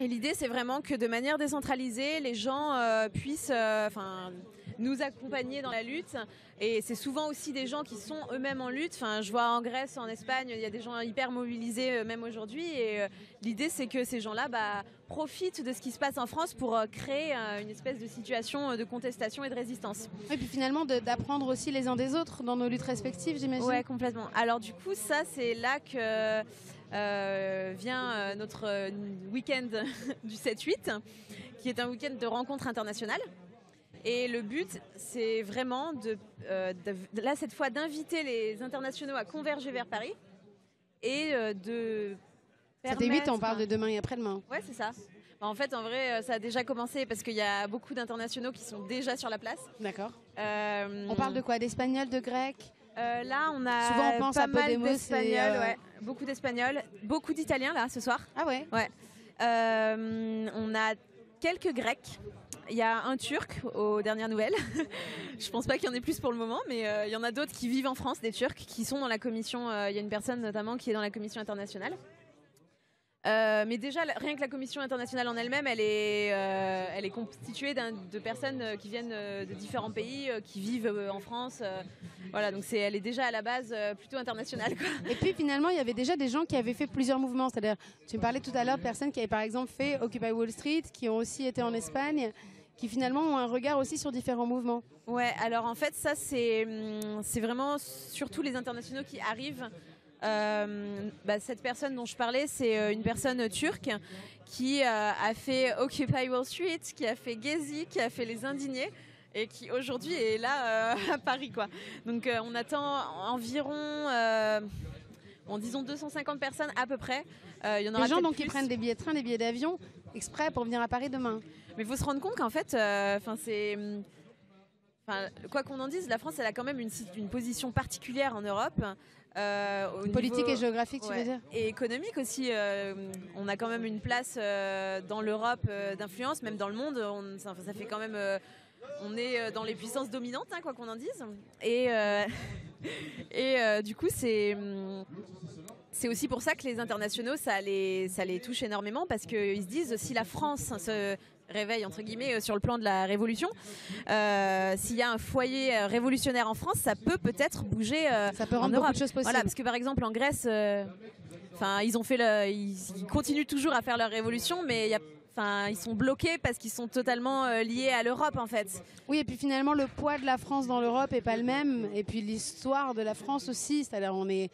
Et l'idée, c'est vraiment que de manière décentralisée, les gens euh, puissent euh, nous accompagner dans la lutte. Et c'est souvent aussi des gens qui sont eux-mêmes en lutte. Enfin, je vois en Grèce, en Espagne, il y a des gens hyper mobilisés, euh, même aujourd'hui. Et euh, l'idée, c'est que ces gens-là bah, profitent de ce qui se passe en France pour créer une espèce de situation de contestation et de résistance. Et puis finalement d'apprendre aussi les uns des autres dans nos luttes respectives, j'imagine. Ouais, complètement. Alors du coup, ça, c'est là que vient euh, notre euh, week-end du 7-8, qui est un week-end de rencontres internationales. Et le but, c'est vraiment de, euh, de- là cette fois d'inviter les internationaux à converger vers Paris et euh, de. C'était 8, on parle de demain et après-demain. Ouais, c'est ça. Bah, En fait, en vrai, euh, ça a déjà commencé parce qu'il y a beaucoup d'internationaux qui sont déjà sur la place. D'accord. Euh, On parle de quoi? D'espagnol, de grec? Euh, là, on a Souvent, on pense pas à mal Podemos et, d'espagnols, euh, ouais. beaucoup d'espagnols, beaucoup d'italiens là ce soir. Ah ouais Euh, on a quelques grecs. Il y a un turc aux dernières nouvelles. Je pense pas qu'il y en ait plus pour le moment, mais il y en a d'autres qui vivent en France, des Turcs, qui sont dans la commission. Il y a une personne notamment qui est dans la commission internationale. Euh, mais déjà, rien que la commission internationale en elle-même, elle est, euh, elle est constituée de personnes euh, qui viennent de différents pays, qui vivent en France. voilà, donc c'est, elle est déjà à la base plutôt internationale. quoi. Et puis finalement, il y avait déjà des gens qui avaient fait plusieurs mouvements. C'est-à-dire, tu me parlais tout à l'heure de personnes qui avaient par exemple fait Occupy Wall Street, qui ont aussi été en Espagne, qui finalement ont un regard aussi sur différents mouvements. Ouais, alors en fait, ça, c'est hum, c'est vraiment surtout les internationaux qui arrivent. Euh, bah, cette personne dont je parlais, c'est euh, une personne turque qui euh, a fait Occupy Wall Street, qui a fait Gezi, qui a fait Les Indignés et qui aujourd'hui est là euh, à Paris. Quoi. Donc on attend environ, bon, disons 250 personnes à peu près. Euh, il y en aura Les gens donc qui prennent des billets de train, des billets d'avion, exprès pour venir à Paris demain. Mais il faut se rendre compte qu'en fait, euh, enfin c'est, enfin, quoi qu'on en dise, la France, elle a quand même une position particulière en Europe. Euh, Politique niveau- et géographique, tu veux dire Et économique aussi. euh, on a quand même une place euh, dans l'Europe d'influence, même dans le monde. On- ça, ça fait quand même. on est dans les puissances dominantes, hein, quoi qu'on en dise. Et, et du coup, c'est. hum, C'est aussi pour ça que les internationaux, ça les, ça les touche énormément parce qu'ils se disent si la France se réveille entre guillemets euh, sur le plan de la révolution, euh, s'il y a un foyer euh, révolutionnaire en France, ça peut peut-être bouger. euh, Ça peut en rendre beaucoup Europe. de choses possibles. Voilà, parce que par exemple en Grèce, euh, enfin ils ont fait le, ils, ils continuent toujours à faire leur révolution, mais il y a Enfin, ils sont bloqués parce qu'ils sont totalement liés à l'Europe en fait. Oui, et puis finalement, le poids de la France dans l'Europe est pas le même. Et puis l'histoire de la France aussi. C'est-à-dire, on est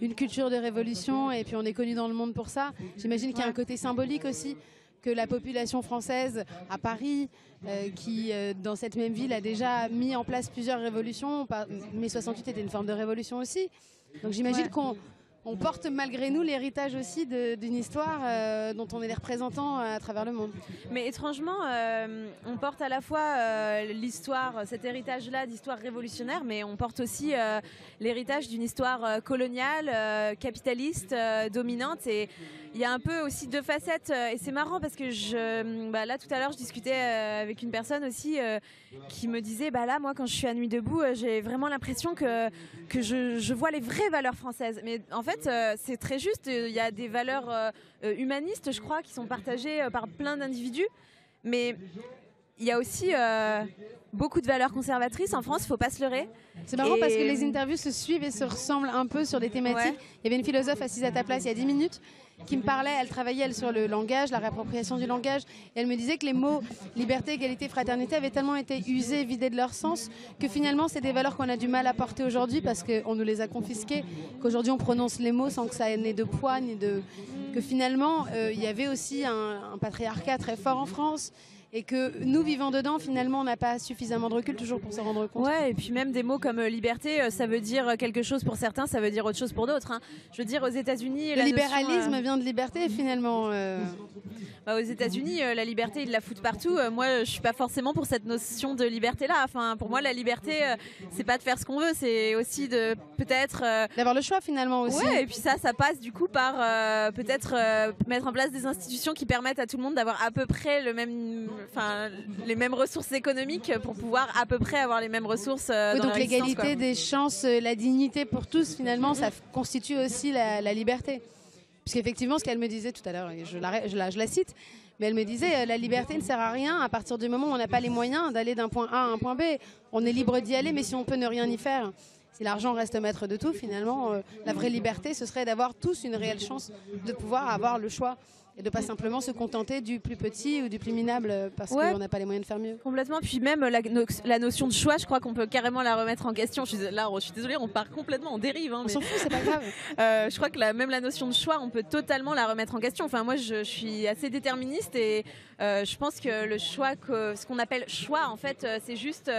une culture de révolution et puis on est connu dans le monde pour ça. J'imagine qu'il y a un côté symbolique aussi que la population française à Paris, euh, qui euh, dans cette même ville a déjà mis en place plusieurs révolutions. Mai 68 était une forme de révolution aussi. Donc j'imagine Ouais. qu'on on porte malgré nous l'héritage aussi d'une histoire euh, dont on est les représentants à travers le monde. Mais étrangement, euh, on porte à la fois euh, l'histoire, cet héritage-là d'histoire révolutionnaire, mais on porte aussi l'héritage d'une histoire coloniale, capitaliste, dominante. Et il y a un peu aussi deux facettes. euh, et c'est marrant parce que je, bah là tout à l'heure, je discutais euh, avec une personne aussi euh, qui me disait, bah là, moi, quand je suis à Nuit debout, j'ai vraiment l'impression que que je, vois les vraies valeurs françaises. Mais en fait, c'est très juste. Il y a des valeurs humanistes, je crois, qui sont partagées par plein d'individus. Mais il y a aussi euh, beaucoup de valeurs conservatrices en France, il faut pas se leurrer. C'est marrant Et- parce que les interviews se suivent et se ressemblent un peu sur des thématiques. Ouais. Il y avait une philosophe assise à ta place il y a 10 minutes qui me parlait, elle travaillait elle sur le langage, la réappropriation du langage, et elle me disait que les mots liberté, égalité, fraternité avaient tellement été usés, vidés de leur sens, que finalement c'est des valeurs qu'on a du mal à porter aujourd'hui parce qu'on nous les a confisquées, qu'aujourd'hui on prononce les mots sans que ça n'ait de poids, ni de... que finalement euh, il y avait aussi un, un patriarcat très fort en France, et que nous vivant dedans, finalement on n'a pas suffisamment de recul toujours pour s'en rendre compte. Ouais, et puis même des mots comme euh, liberté, euh, ça veut dire quelque chose pour certains, ça veut dire autre chose pour d'autres. hein. Je veux dire, aux États-Unis, Le notion, libéralisme euh, vient de liberté finalement. euh. bah, aux États-Unis, euh, la liberté, ils la foutent partout. Euh, moi, je suis pas forcément pour cette notion de liberté-là. Enfin, pour moi, la liberté, euh, c'est pas de faire ce qu'on veut, c'est aussi de peut-être. euh, D'avoir le choix finalement aussi. Ouais, et puis ça, ça passe du coup par euh, peut-être euh, mettre en place des institutions qui permettent à tout le monde d'avoir à peu près le même, enfin, les mêmes ressources économiques pour pouvoir à peu près avoir les mêmes ressources. euh, Oui, dans donc l'égalité des chances, euh, la dignité pour tous finalement, ça constitue aussi la, la liberté. Puisqu'effectivement, ce qu'elle me disait tout à l'heure, je la, je, la, je la, cite, mais elle me disait la liberté ne sert à rien à partir du moment où on n'a pas les moyens d'aller d'un point A à un point B. On est libre d'y aller, mais si on peut ne rien y faire, si l'argent reste maître de tout, finalement, euh, la vraie liberté, ce serait d'avoir tous une réelle chance de pouvoir avoir le choix et de pas simplement se contenter du plus petit ou du plus minable euh, parce qu'on n'a pas les moyens de faire mieux. Complètement. Puis même la, la notion de choix, je crois qu'on peut carrément la remettre en question. Je suis, là, je suis désolée, on part complètement en dérive. Hein, on s'en fout, c'est pas grave. euh, je crois que la, même la notion de choix, on peut totalement la remettre en question. Enfin, moi, je, je suis assez déterministe et euh, je pense que le choix, que, ce qu'on appelle choix, en fait, euh, c'est juste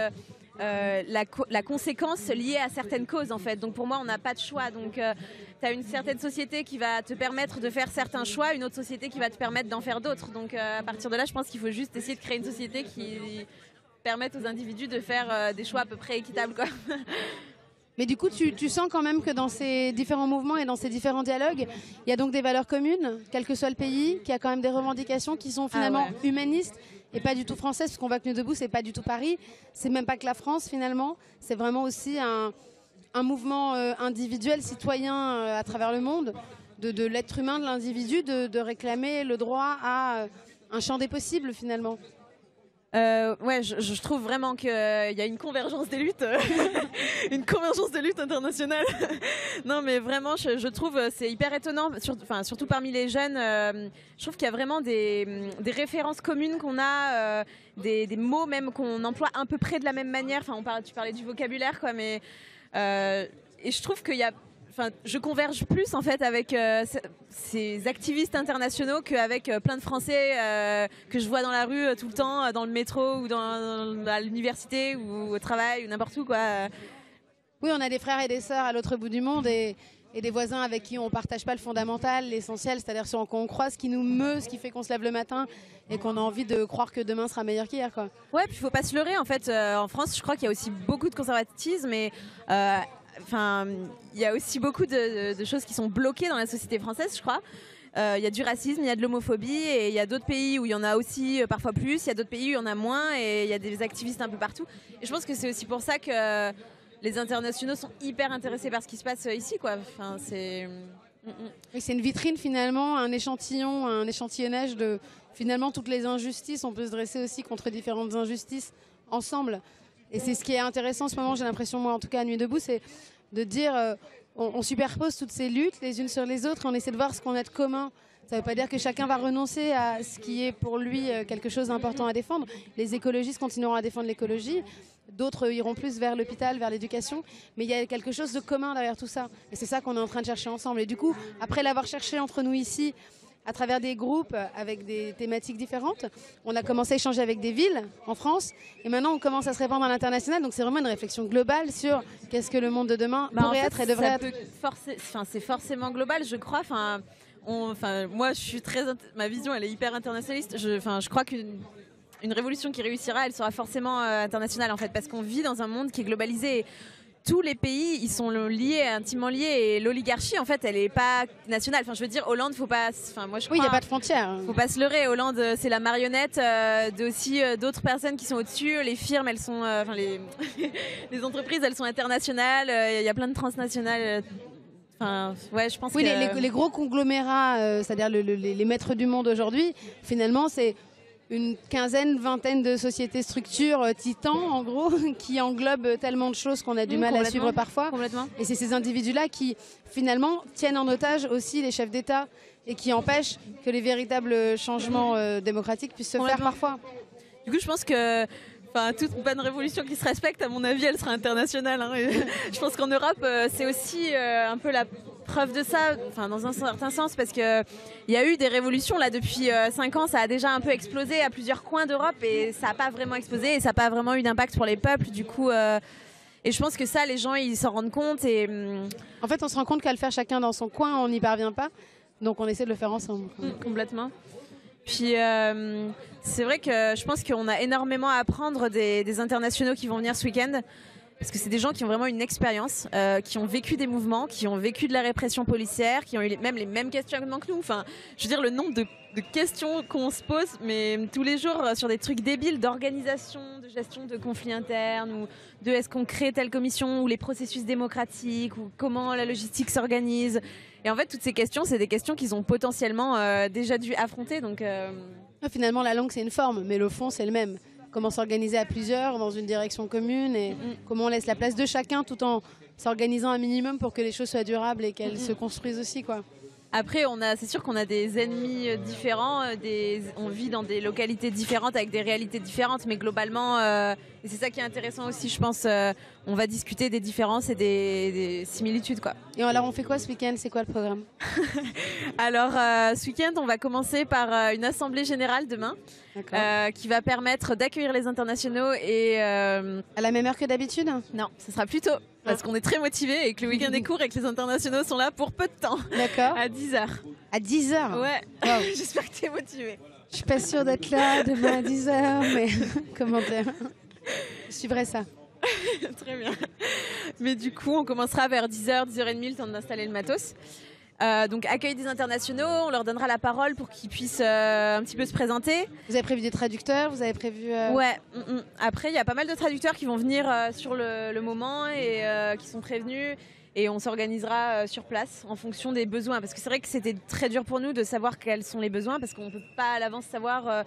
euh, la, la, conséquence liée à certaines causes en fait. Donc pour moi, on n'a pas de choix. Donc euh, tu as une certaine société qui va te permettre de faire certains choix, une autre société qui va te permettre d'en faire d'autres. Donc euh, à partir de là, je pense qu'il faut juste essayer de créer une société qui permette aux individus de faire des choix à peu près équitables. Quoi. Mais du coup, tu, tu, sens quand même que dans ces différents mouvements et dans ces différents dialogues, il y a donc des valeurs communes, quel que soit le pays, qu'il y a quand même des revendications qui sont finalement ah ouais. humanistes et pas du tout françaises, parce qu'on voit que Nuit debout, c'est pas du tout Paris, c'est même pas que la France finalement, c'est vraiment aussi un, mouvement euh, individuel, citoyen euh, à travers le monde, de, l'être humain, de l'individu, de, de, réclamer le droit à euh, un champ des possibles finalement. Euh, ouais, je, trouve vraiment qu'il euh, y a une convergence des luttes, une convergence des luttes internationales. non, mais vraiment, je, je trouve euh, c'est hyper étonnant, surtout parmi les jeunes. Euh, je trouve qu'il y a vraiment des, des références communes qu'on a, euh, des, des, mots même qu'on emploie à peu près de la même manière. Enfin, on parle, tu parlais du vocabulaire, quoi, mais et je trouve qu'il y a Enfin, je converge plus en fait avec euh, ces activistes internationaux qu'avec euh, plein de Français euh, que je vois dans la rue euh, tout le temps, dans le métro ou dans, dans à l'université ou au travail ou n'importe où quoi. Oui, on a des frères et des sœurs à l'autre bout du monde et, et, des voisins avec qui on partage pas le fondamental, l'essentiel, c'est-à-dire sur quoi on croit, ce qui nous meut, ce qui fait qu'on se lève le matin et qu'on a envie de croire que demain sera meilleur qu'hier quoi. Ouais, puis il faut pas se leurrer en fait. en France, je crois qu'il y a aussi beaucoup de conservatisme et enfin, il y a aussi beaucoup de, choses qui sont bloquées dans la société française, je crois. Il euh, y a du racisme, il y a de l'homophobie, et il y a d'autres pays où il y en a aussi euh, parfois plus, il y a d'autres pays où il y en a moins, et il y a des activistes un peu partout. Et je pense que c'est aussi pour ça que les internationaux sont hyper intéressés par ce qui se passe ici, quoi. Enfin, c'est. C'est une vitrine finalement, un échantillon, un échantillonnage de finalement toutes les injustices. On peut se dresser aussi contre différentes injustices ensemble. Et c'est ce qui est intéressant en ce moment, j'ai l'impression, moi en tout cas à Nuit debout, c'est de dire euh, on, on, superpose toutes ces luttes les unes sur les autres et on essaie de voir ce qu'on a de commun. Ça ne veut pas dire que chacun va renoncer à ce qui est pour lui euh, quelque chose d'important à défendre. Les écologistes continueront à défendre l'écologie, d'autres iront plus vers l'hôpital, vers l'éducation, mais il y a quelque chose de commun derrière tout ça. Et c'est ça qu'on est en train de chercher ensemble. Et du coup, après l'avoir cherché entre nous ici, à travers des groupes avec des thématiques différentes. On a commencé à échanger avec des villes en France et maintenant on commence à se répandre à l'international. Donc c'est vraiment une réflexion globale sur qu'est-ce que le monde de demain bah pourrait en fait, être et devrait être. Forcer... Enfin, c'est forcément global, je crois. Enfin, on... enfin, moi je suis très. Ma vision elle est hyper internationaliste. Je, enfin, je crois qu'une une révolution qui réussira, elle sera forcément euh, internationale en fait, parce qu'on vit dans un monde qui est globalisé. Et tous les pays, ils sont liés, intimement liés, et l'oligarchie, en fait, elle est pas nationale. Enfin, je veux dire, Hollande, faut pas, enfin, moi, je oui, il n'y a pas de frontières. Faut pas se leurrer. Hollande, c'est la marionnette euh, d'aussi euh, d'autres personnes qui sont au-dessus. Les firmes, elles sont, euh, enfin, les, les entreprises, elles sont internationales. Il y a plein de transnationales. Enfin, ouais, je pense oui, que... les, les, les, gros conglomérats, euh, c'est-à-dire le, le, les maîtres du monde aujourd'hui, finalement, c'est une quinzaine, vingtaine de sociétés structures euh, titans, en gros, qui englobent tellement de choses qu'on a du mmh, mal à suivre parfois. Et c'est ces individus-là qui, finalement, tiennent en otage aussi les chefs d'État et qui empêchent que les véritables changements euh, démocratiques puissent se faire parfois. Du coup, je pense que Enfin, toute bonne révolution qui se respecte, à mon avis, elle sera internationale. Hein. je pense qu'en Europe, euh, c'est aussi un peu la preuve de ça, enfin, dans un certain sens, parce qu'il y a eu des révolutions là depuis 5 euh, ans, ça a déjà un peu explosé à plusieurs coins d'Europe et ça n'a pas vraiment explosé et ça n'a pas vraiment eu d'impact pour les peuples. Du coup, euh, et je pense que ça, les gens, ils s'en rendent compte. Et... hum, En fait, on se rend compte qu'à le faire chacun dans son coin, on n'y parvient pas. Donc on essaie de le faire ensemble. Mmh, complètement. Puis euh, c'est vrai que je pense qu'on a énormément à apprendre des, des, internationaux qui vont venir ce week-end. Parce que c'est des gens qui ont vraiment une expérience, euh, qui ont vécu des mouvements, qui ont vécu de la répression policière, qui ont eu même les mêmes questionnements que nous. Enfin, je veux dire, le nombre de, questions qu'on se pose, mais tous les jours euh, sur des trucs débiles d'organisation, de gestion de conflits internes, ou de est-ce qu'on crée telle commission, ou les processus démocratiques, ou comment la logistique s'organise. Et en fait, toutes ces questions, c'est des questions qu'ils ont potentiellement euh, déjà dû affronter. Donc, euh, Ah, Finalement, la langue, c'est une forme, mais le fond, c'est le même. Comment s'organiser à plusieurs dans une direction commune et Mm. comment on laisse la place de chacun tout en s'organisant un minimum pour que les choses soient durables et qu'elles Mm. se construisent aussi. Quoi. Après, on a, c'est sûr qu'on a des ennemis euh, différents, euh, des, on vit dans des localités différentes avec des réalités différentes, mais globalement, euh, et c'est ça qui est intéressant aussi, je pense, euh, on va discuter des différences et des, des similitudes, quoi. Et alors, on fait quoi ce week-end? C'est quoi le programme? Alors, euh, ce week-end, on va commencer par euh, une assemblée générale demain, euh, qui va permettre d'accueillir les internationaux et À la même heure que d'habitude? Non, ce sera plus tôt parce qu'on est très motivés et que le week-end est court et que les internationaux sont là pour peu de temps, D'accord. à 10h. À 10h Ouais, Wow. j'espère que tu es motivé. Je suis pas sûre d'être là demain à 10h, mais comment dire Je suivrai ça. Très bien. Mais du coup, on commencera vers 10h, 10h30, le temps d'installer le matos. Euh, donc, accueil des internationaux, on leur donnera la parole pour qu'ils puissent euh, un petit peu se présenter. Vous avez prévu des traducteurs Vous avez prévu. euh, Ouais. mm, mm. Après, il y a pas mal de traducteurs qui vont venir sur le, le moment et qui sont prévenus. Et on s'organisera sur place en fonction des besoins. Parce que c'est vrai que c'était très dur pour nous de savoir quels sont les besoins parce qu'on ne peut pas à l'avance savoir.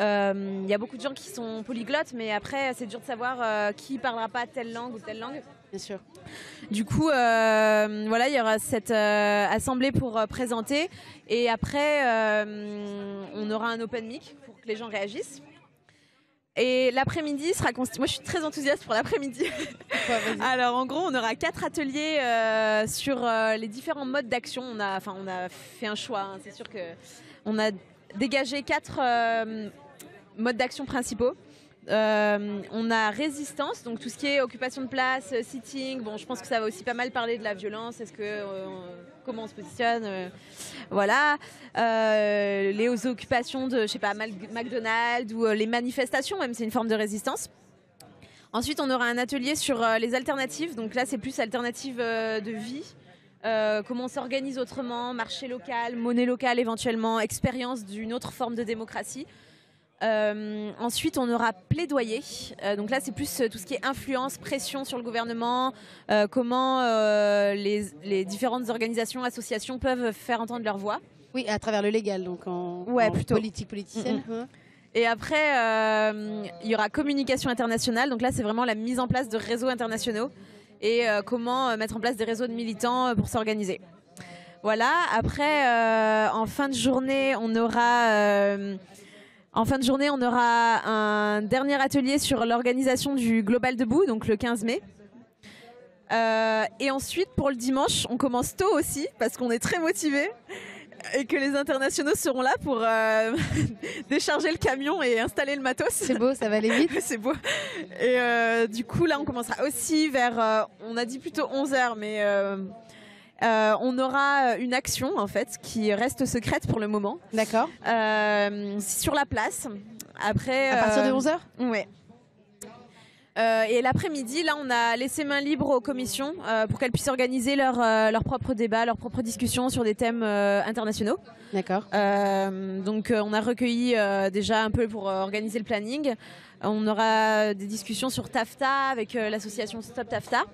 Euh, euh, Il y a beaucoup de gens qui sont polyglottes, mais après, c'est dur de savoir euh, qui parlera pas telle langue ou telle langue. Bien sûr. Du coup, euh, voilà, il y aura cette euh, assemblée pour présenter. Et après, on aura un open mic pour que les gens réagissent. Et l'après-midi sera constitué. Moi, je suis très enthousiaste pour l'après-midi. Alors, en gros, on aura quatre ateliers euh, sur euh, les différents modes d'action. On a, enfin, on a fait un choix. hein. C'est sûr que on a dégagé quatre euh, modes d'action principaux. Euh, on a résistance, donc tout ce qui est occupation de place, euh, sitting. Bon, je pense que ça va aussi pas mal parler de la violence. Est-ce que euh, comment on se positionne, voilà. Les occupations de, je sais pas, McDonald's ou les manifestations, même c'est une forme de résistance. Ensuite, on aura un atelier sur les alternatives. Donc là, c'est plus alternatives de vie. Comment on s'organise autrement, marché local, monnaie locale éventuellement, expérience d'une autre forme de démocratie. Euh, ensuite, on aura plaidoyer. Euh, donc là, c'est plus euh, tout ce qui est influence, pression sur le gouvernement, comment les, les différentes organisations, associations peuvent faire entendre leur voix. Oui, à travers le légal, donc en, Ouais, en plutôt. politique politicienne. hein. Et après, il y aura communication internationale. Donc là, c'est vraiment la mise en place de réseaux internationaux et comment mettre en place des réseaux de militants pour s'organiser. Voilà. Après, en fin de journée, on aura, en fin de journée, on aura un dernier atelier sur l'organisation du Global Debout, donc le 15 mai. Euh, et ensuite, pour le dimanche, on commence tôt aussi parce qu'on est très motivés et que les internationaux seront là pour euh, décharger le camion et installer le matos. C'est beau, ça va aller vite. C'est beau. Et euh, du coup, là, on commencera aussi vers, euh, on a dit plutôt 11h, mais euh, euh, on aura une action, en fait, qui reste secrète pour le moment, D'accord. euh, sur la place. Après, À partir de euh, 11h Ouais. Euh, et l'après-midi, là, on a laissé main libre aux commissions euh, pour qu'elles puissent organiser leurs euh, leurs propres débats, leurs propres discussions sur des thèmes euh, internationaux. D'accord. Euh, donc, euh, on a recueilli euh, déjà un peu pour euh, organiser le planning. On aura des discussions sur TAFTA avec euh, l'association Stop TAFTA.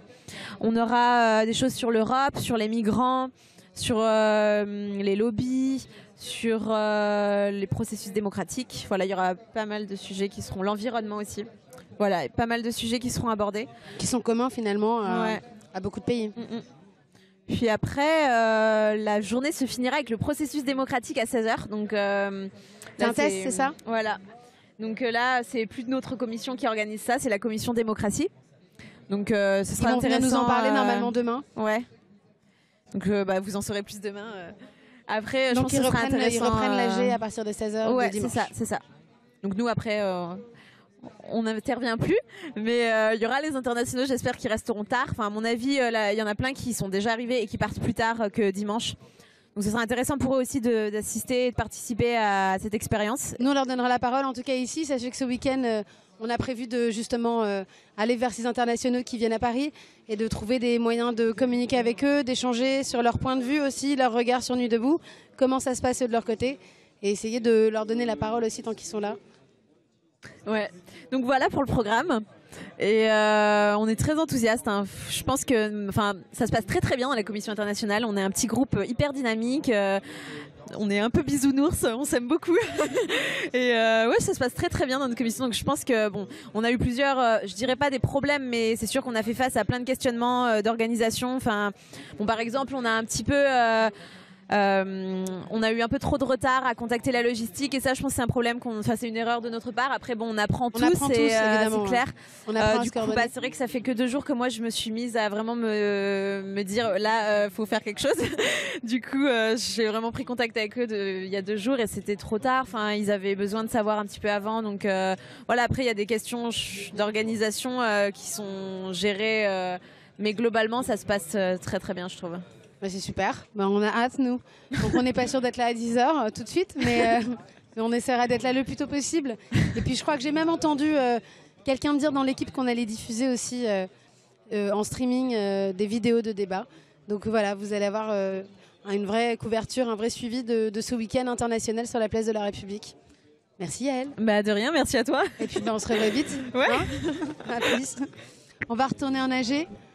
On aura euh, des choses sur l'Europe, sur les migrants, sur euh, les lobbies, sur euh, les processus démocratiques. Voilà, il y aura pas mal de sujets qui seront l'environnement aussi. Voilà, et pas mal de sujets qui seront abordés. Qui sont communs finalement à, Ouais. à beaucoup de pays. Mm, mm. Puis après, euh, la journée se finira avec le processus démocratique à 16h. Donc, C'est un test, c'est ça? Voilà. Donc là, c'est plus de notre commission qui organise ça, c'est la commission démocratie. Donc euh, ce Ils sera vont venir intéressant. nous en parler euh, normalement demain. Ouais. Donc euh, bah, vous en saurez plus demain. euh. Après, je Donc pense ils que ce sera reprennent, ils reprennent l'AG à partir de 16h Ouais, c'est ça, c'est ça. Donc nous après, on n'intervient plus, mais euh, il y aura les internationaux, j'espère qu'ils resteront tard. Enfin, à mon avis, euh, il y en a plein qui sont déjà arrivés et qui partent plus tard euh, que dimanche. Donc ce sera intéressant pour eux aussi d'assister et de participer à cette expérience. Nous, on leur donnera la parole. En tout cas, ici, sachez que ce week-end, on a prévu de justement euh, aller vers ces internationaux qui viennent à Paris et de trouver des moyens de communiquer avec eux, d'échanger sur leur point de vue aussi, leur regard sur Nuit debout, comment ça se passe de leur côté, et essayer de leur donner la parole aussi tant qu'ils sont là. Ouais. Donc voilà pour le programme. Et on est très enthousiaste. Hein. Je pense que, ça se passe très très bien dans la commission internationale. On est un petit groupe hyper dynamique on est un peu bisounours, on s'aime beaucoup. et euh, ouais, ça se passe très très bien dans notre commission. Donc je pense que bon, on a eu plusieurs, euh, je dirais pas des problèmes, mais c'est sûr qu'on a fait face à plein de questionnements euh, d'organisation. Enfin, bon, par exemple, on a un petit peu euh, on a eu un peu trop de retard à contacter la logistique et ça, je pense, c'est un problème qu'on, fasse une erreur de notre part. Après, bon, on apprend tous, c'est euh, clair. On euh, du coup, bah, c'est vrai que ça fait que deux jours que moi, je me suis mise à vraiment me, me dire là, faut faire quelque chose. du coup, j'ai vraiment pris contact avec eux il y a deux jours et c'était trop tard. Enfin, ils avaient besoin de savoir un petit peu avant. Donc voilà. Après, il y a des questions d'organisation qui sont gérées. mais globalement, ça se passe très très bien, je trouve. Bah, c'est super. Bah, on a hâte, nous. Donc, on n'est pas sûr d'être là à 10h euh, tout de suite, euh, mais, on essaiera d'être là le plus tôt possible. Et puis, je crois que j'ai même entendu euh, quelqu'un dire dans l'équipe qu'on allait diffuser aussi en streaming des vidéos de débat. Donc, voilà, vous allez avoir une vraie couverture, un vrai suivi de, ce week-end international sur la place de la République. Merci Yael. Bah de rien, merci à toi. Et puis bah, on se revoit vite. Ouais. Hein à plus. On va retourner en nager. À